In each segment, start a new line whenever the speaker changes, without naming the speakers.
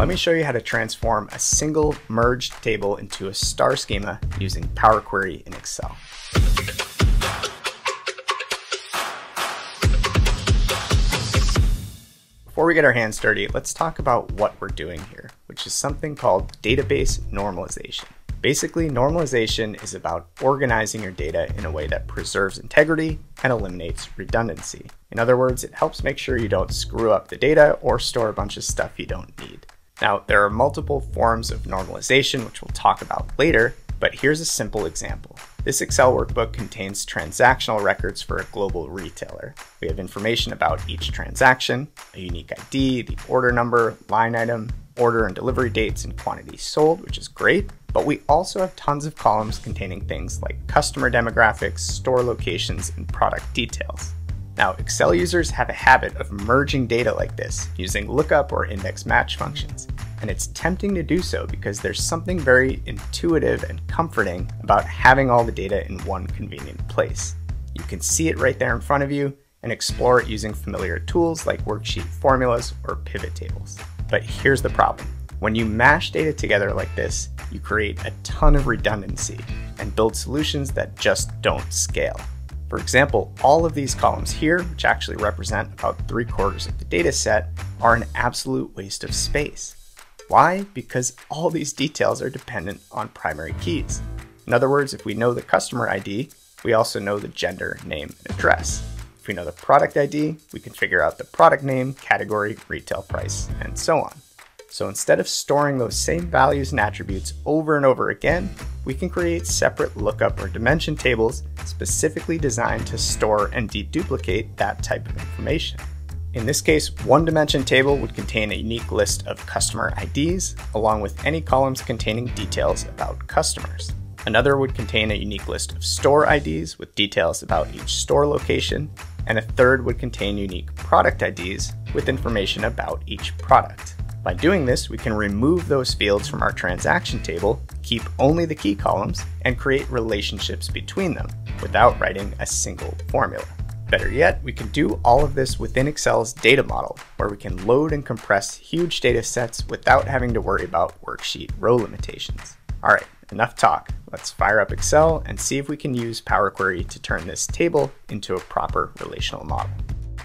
Let me show you how to transform a single merged table into a star schema using Power Query in Excel. Before we get our hands dirty, let's talk about what we're doing here, which is something called database normalization. Basically, normalization is about organizing your data in a way that preserves integrity and eliminates redundancy. In other words, it helps make sure you don't screw up the data or store a bunch of stuff you don't need. Now, there are multiple forms of normalization, which we'll talk about later, but here's a simple example. This Excel workbook contains transactional records for a global retailer. We have information about each transaction, a unique ID, the order number, line item, order and delivery dates, and quantities sold, which is great. But we also have tons of columns containing things like customer demographics, store locations, and product details. Now, Excel users have a habit of merging data like this using lookup or index match functions. And it's tempting to do so because there's something very intuitive and comforting about having all the data in one convenient place. You can see it right there in front of you and explore it using familiar tools like worksheet formulas or pivot tables. But here's the problem. When you mash data together like this, you create a ton of redundancy and build solutions that just don't scale. For example, all of these columns here, which actually represent about three quarters of the data set, are an absolute waste of space. Why? Because all these details are dependent on primary keys. In other words, if we know the customer ID, we also know the gender, name, and address. If we know the product ID, we can figure out the product name, category, retail price, and so on. So instead of storing those same values and attributes over and over again, we can create separate lookup or dimension tables specifically designed to store and deduplicate that type of information. In this case, one dimension table would contain a unique list of customer IDs, along with any columns containing details about customers. Another would contain a unique list of store IDs with details about each store location, and a third would contain unique product IDs with information about each product. By doing this, we can remove those fields from our transaction table, keep only the key columns, and create relationships between them without writing a single formula. Better yet, we can do all of this within Excel's data model, where we can load and compress huge data sets without having to worry about worksheet row limitations. All right, enough talk. Let's fire up Excel and see if we can use Power Query to turn this table into a proper relational model.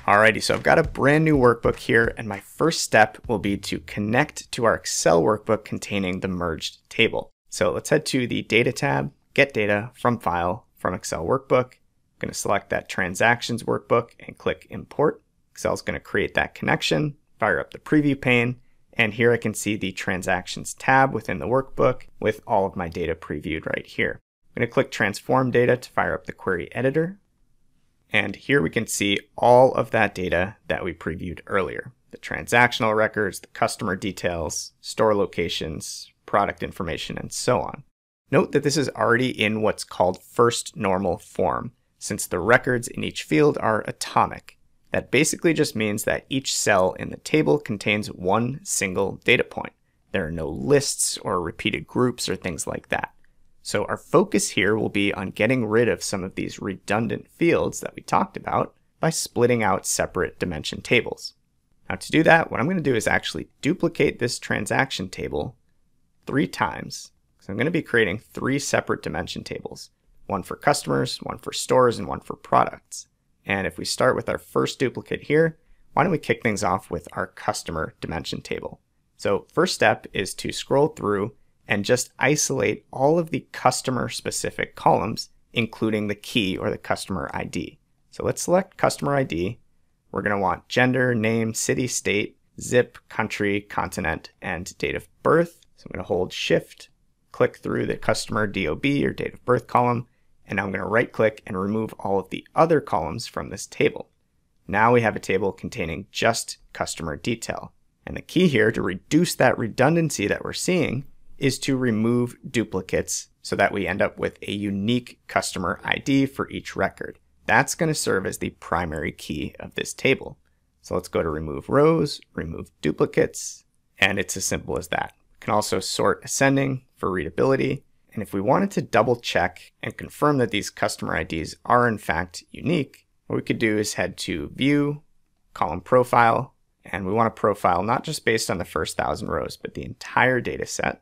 Alrighty, so I've got a brand new workbook here, and my first step will be to connect to our Excel workbook containing the merged table. So let's head to the Data tab, Get Data from File from Excel Workbook. I'm going to select that Transactions workbook and click Import. Excel's going to create that connection, fire up the preview pane, and here I can see the Transactions tab within the workbook with all of my data previewed right here. I'm going to click Transform Data to fire up the Query Editor. And here we can see all of that data that we previewed earlier. The transactional records, the customer details, store locations, product information, and so on. Note that this is already in what's called first normal form, since the records in each field are atomic. That basically just means that each cell in the table contains one single data point. There are no lists or repeated groups or things like that. So our focus here will be on getting rid of some of these redundant fields that we talked about by splitting out separate dimension tables. Now to do that, what I'm going to do is actually duplicate this transaction table three times. So I'm going to be creating three separate dimension tables, one for customers, one for stores, and one for products. And if we start with our first duplicate here, why don't we kick things off with our customer dimension table? So first step is to scroll through and just isolate all of the customer specific columns, including the key or the customer ID. So let's select customer ID. We're going to want gender, name, city, state, zip, country, continent, and date of birth. So I'm going to hold shift, click through the customer DOB or date of birth column, and I'm going to right click and remove all of the other columns from this table. Now we have a table containing just customer detail. And the key here to reduce that redundancy that we're seeing is to remove duplicates so that we end up with a unique customer ID for each record. That's going to serve as the primary key of this table. So let's go to remove rows, remove duplicates, and it's as simple as that. We can also sort ascending for readability. And if we wanted to double check and confirm that these customer IDs are in fact unique, what we could do is head to view, column profile, And we want to profile not just based on the first thousand rows, but the entire data set.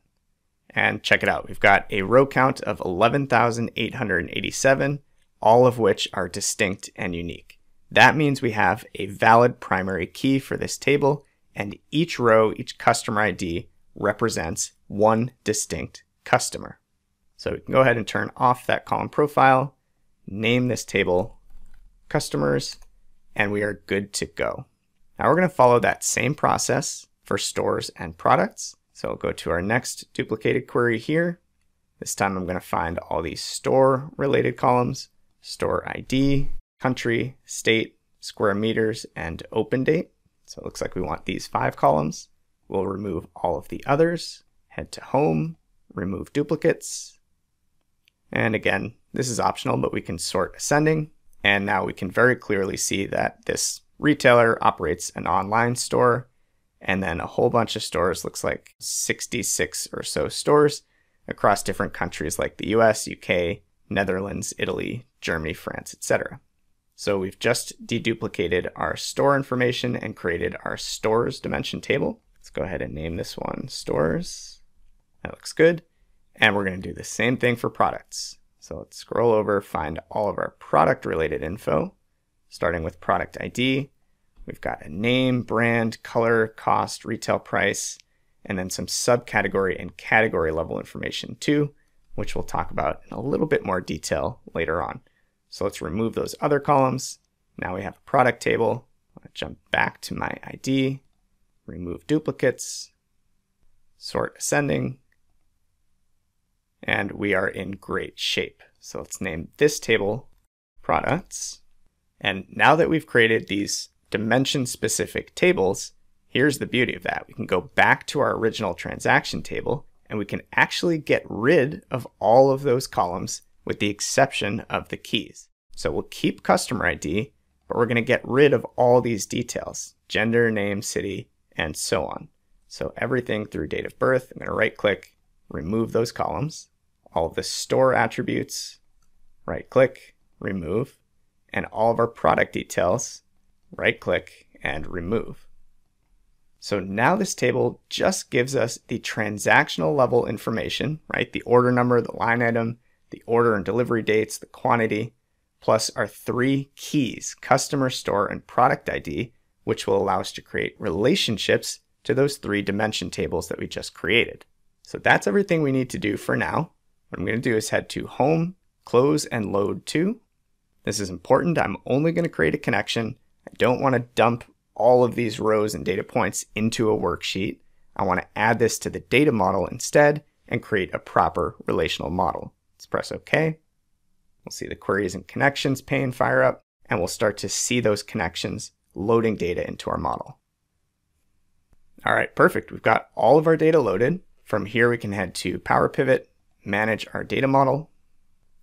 And check it out. We've got a row count of 11,887, all of which are distinct and unique. That means we have a valid primary key for this table, and each row, each customer ID represents one distinct customer. So we can go ahead and turn off that column profile, name this table customers, and we are good to go. Now we're going to follow that same process for stores and products. So I'll go to our next duplicated query here. This time I'm going to find all these store related columns, store ID, country, state, square meters, and open date. So it looks like we want these five columns. We'll remove all of the others, head to home, remove duplicates. And again, this is optional, but we can sort ascending. And now we can very clearly see that this retailer operates an online store and then a whole bunch of stores, looks like 66 or so stores across different countries like the US, UK, Netherlands, Italy, Germany, France, etc. So we've just deduplicated our store information and created our stores dimension table. Let's go ahead and name this one stores. That looks good. And we're going to do the same thing for products. So let's scroll over, find all of our product related info, starting with product ID. We've got a name, brand, color, cost, retail price, and then some subcategory and category level information too, which we'll talk about in a little bit more detail later on. So let's remove those other columns. Now we have a product table. I'll jump back to my ID, remove duplicates, sort ascending, and we are in great shape. So let's name this table products. And now that we've created these dimension specific tables, here's the beauty of that. We can go back to our original transaction table and we can actually get rid of all of those columns with the exception of the keys. So we'll keep customer ID, but we're going to get rid of all these details, gender, name, city, and so on. So everything through date of birth, I'm going to right click, remove those columns, all of the store attributes, right click, remove, and all of our product details, right click and remove. So now this table just gives us the transactional level information, right? The order number, the line item, the order and delivery dates, the quantity, plus our three keys, customer, store, and product ID, which will allow us to create relationships to those three dimension tables that we just created. So that's everything we need to do for now. What I'm going to do is head to home, close, and load to. This is important. I'm only going to create a connection. I don't want to dump all of these rows and data points into a worksheet. I want to add this to the data model instead and create a proper relational model. Let's press OK. We'll see the queries and connections pane fire up, and we'll start to see those connections loading data into our model. All right, perfect. We've got all of our data loaded. From here, we can head to Power Pivot, manage our data model.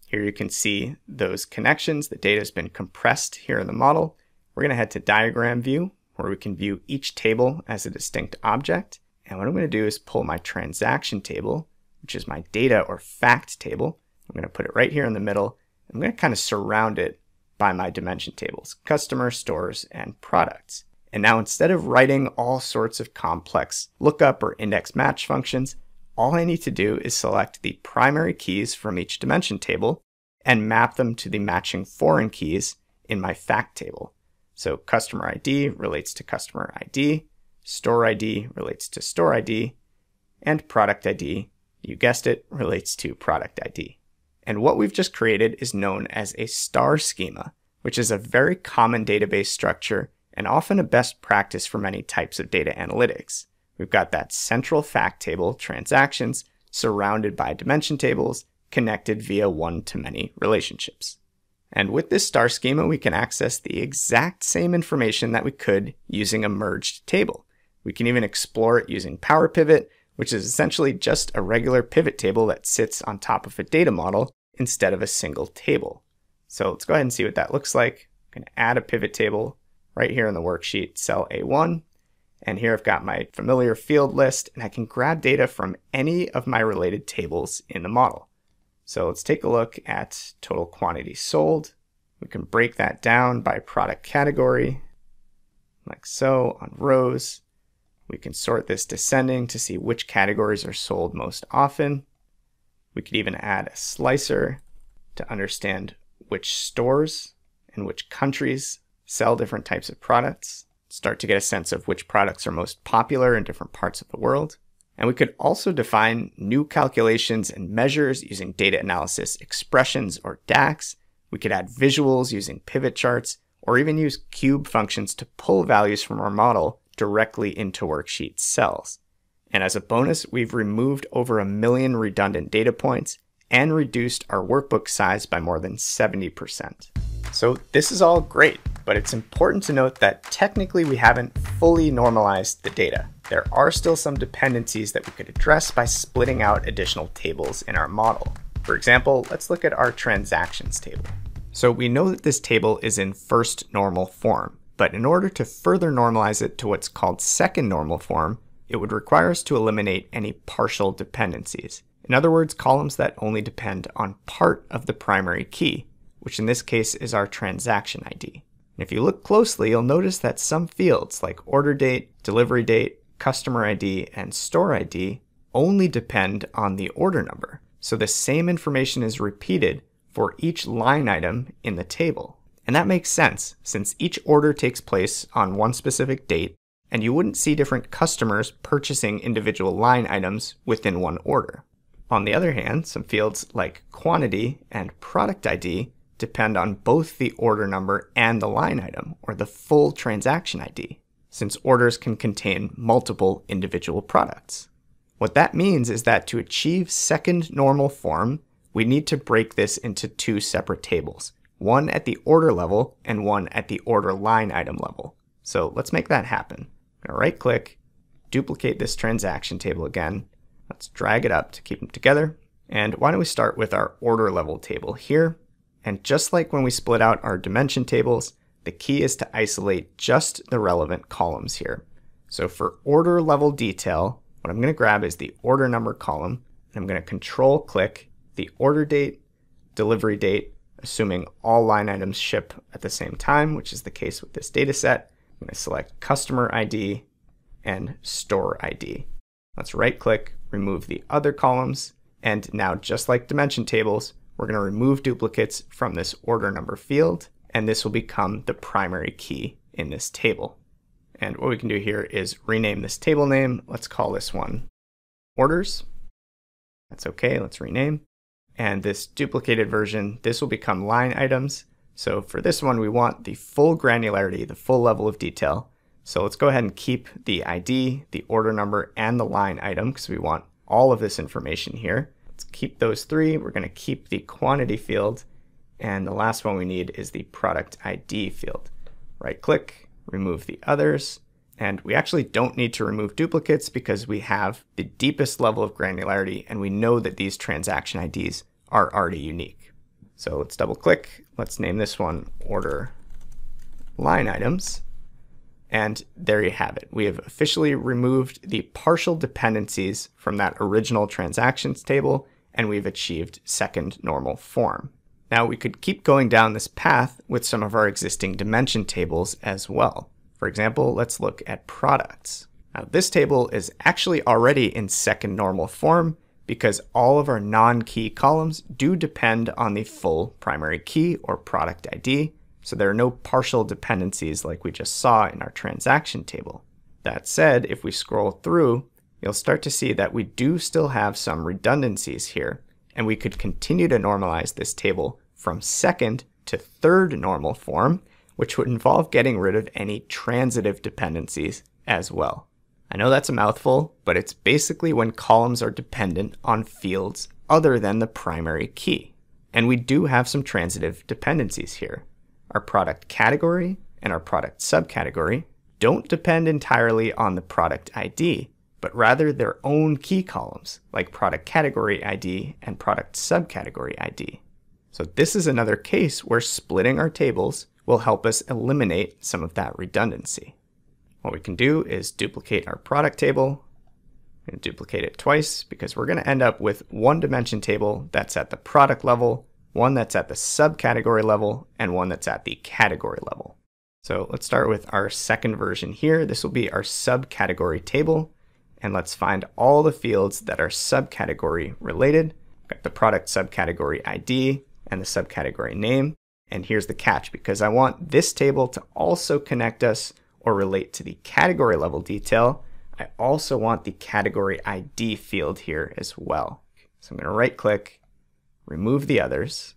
Here you can see those connections. The data has been compressed here in the model. We're going to head to Diagram View, where we can view each table as a distinct object. And what I'm going to do is pull my transaction table, which is my data or fact table. I'm going to put it right here in the middle. I'm going to kind of surround it by my dimension tables, customer, stores, and products. And now instead of writing all sorts of complex lookup or index match functions, all I need to do is select the primary keys from each dimension table and map them to the matching foreign keys in my fact table. So customer ID relates to customer ID, store ID relates to store ID, and product ID, you guessed it, relates to product ID. And what we've just created is known as a star schema, which is a very common database structure and often a best practice for many types of data analytics. We've got that central fact table, transactions, surrounded by dimension tables, connected via one-to-many relationships. And with this star schema, we can access the exact same information that we could using a merged table. We can even explore it using Power Pivot, which is essentially just a regular pivot table that sits on top of a data model instead of a single table. So let's go ahead and see what that looks like. I'm going to add a pivot table right here in the worksheet, cell A1. And here I've got my familiar field list, and I can grab data from any of my related tables in the model. So let's take a look at total quantity sold. We can break that down by product category. like so on rows. We can sort this descending to see which categories are sold most often. We could even add a slicer to understand which stores and which countries sell different types of products, start to get a sense of which products are most popular in different parts of the world. And we could also define new calculations and measures using data analysis expressions or DAX. We could add visuals using pivot charts, or even use cube functions to pull values from our model directly into worksheet cells. And as a bonus, we've removed over a million redundant data points and reduced our workbook size by more than 70%. So this is all great, but it's important to note that technically we haven't fully normalized the data. There are still some dependencies that we could address by splitting out additional tables in our model. For example, let's look at our transactions table. So we know that this table is in first normal form, but in order to further normalize it to what's called second normal form, it would require us to eliminate any partial dependencies. In other words, columns that only depend on part of the primary key, which in this case is our transaction ID. And if you look closely, you'll notice that some fields like order date, delivery date, customer ID, and store ID only depend on the order number. So the same information is repeated for each line item in the table. And that makes sense since each order takes place on one specific date and you wouldn't see different customers purchasing individual line items within one order. On the other hand, some fields like quantity and product ID depend on both the order number and the line item, or the full transaction ID, since orders can contain multiple individual products. What that means is that to achieve second normal form, we need to break this into two separate tables, one at the order level and one at the order line item level. So let's make that happen. I'm to right click, duplicate this transaction table again. Let's drag it up to keep them together. And why don't we start with our order level table here. And just like when we split out our dimension tables, the key is to isolate just the relevant columns here. So for order level detail, what I'm going to grab is the order number column, and I'm going to control click the order date, delivery date, assuming all line items ship at the same time, which is the case with this data set. I'm going to select customer ID and store ID. Let's right click, remove the other columns. And now just like dimension tables, we're going to remove duplicates from this order number field, and this will become the primary key in this table. And what we can do here is rename this table name. Let's call this one orders. That's okay, let's rename. And this duplicated version, this will become line items. So for this one, we want the full granularity, the full level of detail. So let's go ahead and keep the ID, the order number, and the line item because we want all of this information here. Let's keep those three. We're going to keep the quantity field. And the last one we need is the product ID field. Right click, remove the others. And we actually don't need to remove duplicates because we have the deepest level of granularity and we know that these transaction IDs are already unique. So let's double click. Let's name this one order line items. And there you have it. We have officially removed the partial dependencies from that original transactions table, and we've achieved second normal form. Now we could keep going down this path with some of our existing dimension tables as well. For example, let's look at products. Now this table is actually already in second normal form, because all of our non-key columns do depend on the full primary key or product ID, so there are no partial dependencies like we just saw in our transaction table. That said, if we scroll through, you'll start to see that we do still have some redundancies here, and we could continue to normalize this table from second to third normal form, which would involve getting rid of any transitive dependencies as well. I know that's a mouthful, but it's basically when columns are dependent on fields other than the primary key. And we do have some transitive dependencies here. Our product category and our product subcategory don't depend entirely on the product ID, but rather their own key columns, like product category ID and product subcategory ID. So this is another case where splitting our tables will help us eliminate some of that redundancy. What we can do is duplicate our product table. To duplicate it twice because we're going to end up with one dimension table that's at the product level, one that's at the subcategory level, and one that's at the category level. So let's start with our second version here. This will be our subcategory table. And let's find all the fields that are subcategory related. Got the product subcategory ID and the subcategory name. And here's the catch, because I want this table to also connect us or relate to the category level detail, I also want the category ID field here as well. So I'm going to right click, remove the others,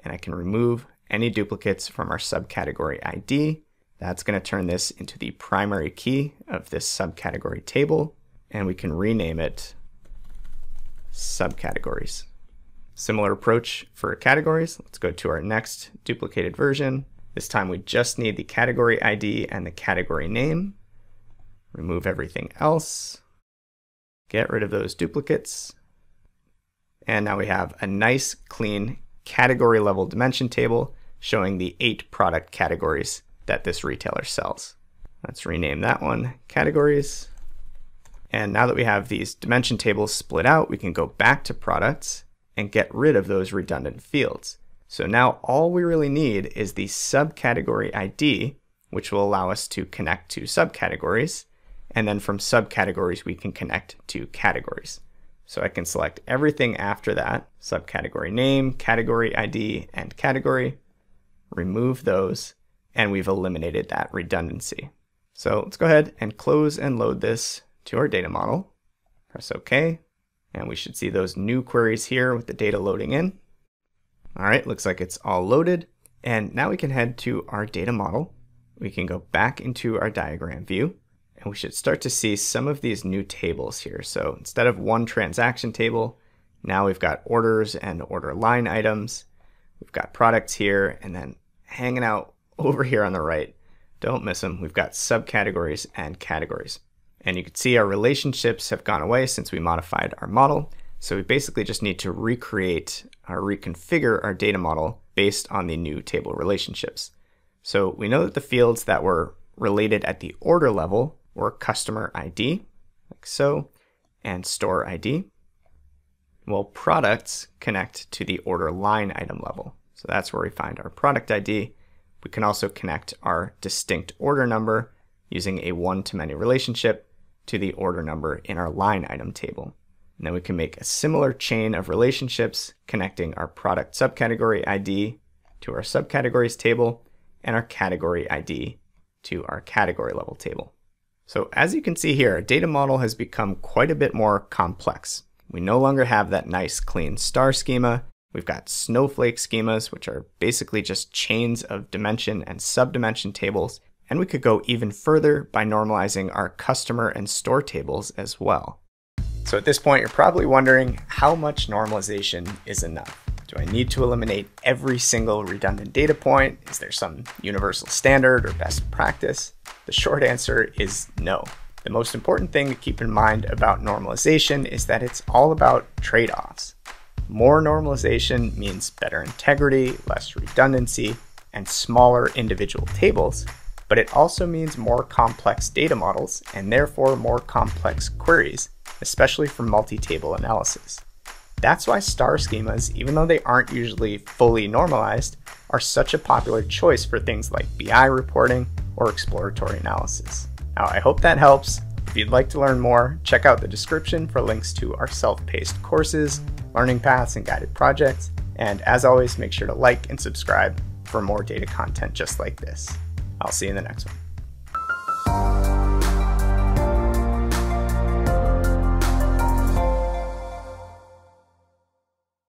and I can remove any duplicates from our subcategory ID. That's going to turn this into the primary key of this subcategory table, and we can rename it subcategories. Similar approach for categories. Let's go to our next duplicated version. This time we just need the category ID and the category name. Remove everything else. Get rid of those duplicates. And now we have a nice clean category level dimension table showing the eight product categories that this retailer sells. Let's rename that one categories. And now that we have these dimension tables split out, we can go back to products and get rid of those redundant fields. So now all we really need is the subcategory ID, which will allow us to connect to subcategories. And then from subcategories, we can connect to categories. So I can select everything after that, subcategory name, category ID, and category, remove those, and we've eliminated that redundancy. So let's go ahead and close and load this to our data model. Press OK, and we should see those new queries here with the data loading in. All right, looks like it's all loaded. And now we can head to our data model. We can go back into our diagram view, and we should start to see some of these new tables here. So instead of one transaction table, now we've got orders and order line items. We've got products here, and then hanging out over here on the right. Don't miss them. We've got subcategories and categories. And you can see our relationships have gone away since we modified our model. So we basically just need to recreate or reconfigure our data model based on the new table relationships. So we know that the fields that were related at the order level were customer ID, like so, and store ID. Well, products connect to the order line item level. So that's where we find our product ID. We can also connect our distinct order number using a one-to-many relationship to the order number in our line item table. And then we can make a similar chain of relationships connecting our product subcategory ID to our subcategories table and our category ID to our category level table. So as you can see here, our data model has become quite a bit more complex. We no longer have that nice clean star schema We've got snowflake schemas, which are basically just chains of dimension and subdimension tables. And we could go even further by normalizing our customer and store tables as well. So at this point, you're probably wondering how much normalization is enough? Do I need to eliminate every single redundant data point? Is there some universal standard or best practice? The short answer is no. The most important thing to keep in mind about normalization is that it's all about trade-offs. More normalization means better integrity, less redundancy, and smaller individual tables, but it also means more complex data models and therefore more complex queries, especially for multi-table analysis. That's why star schemas, even though they aren't usually fully normalized, are such a popular choice for things like BI reporting or exploratory analysis. Now, I hope that helps. If you'd like to learn more, check out the description for links to our self-paced courses, learning paths, and guided projects. And as always, make sure to like and subscribe for more data content just like this. I'll see you in the next one.